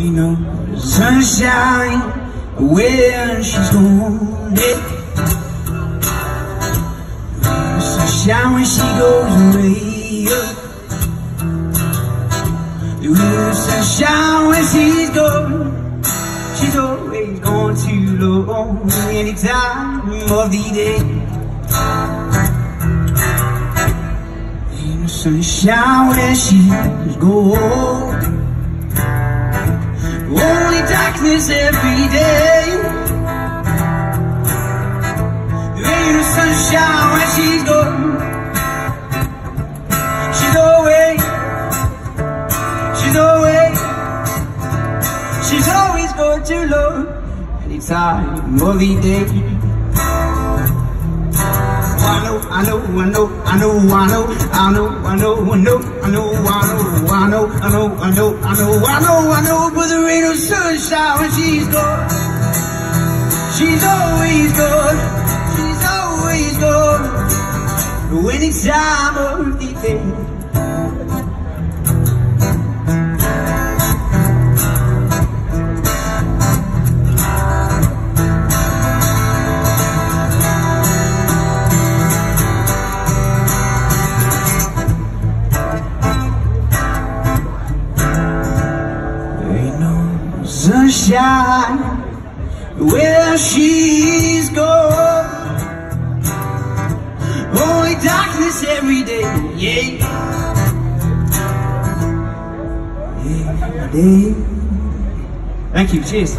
Ain't no sunshine when she's gone. Sunshine when she goes away. You hear sunshine when she's gone. She's always gone too long. Any time of the day. Sunshine when she's gone. Darkness every day. There ain't no sunshine when she's gone. She's always, she's always, she's always gone too low. Any time of the day. I know, I know, I know, I know, I know, I know, I know, I know, I know, I know, I know, I know, I know, I know, I know, but there ain't no sunshine when she's gone. She's always gone. She's always gone. Any time of the day. Sunshine where she's gone. Only darkness every day, yeah. Every day. Thank you, cheers.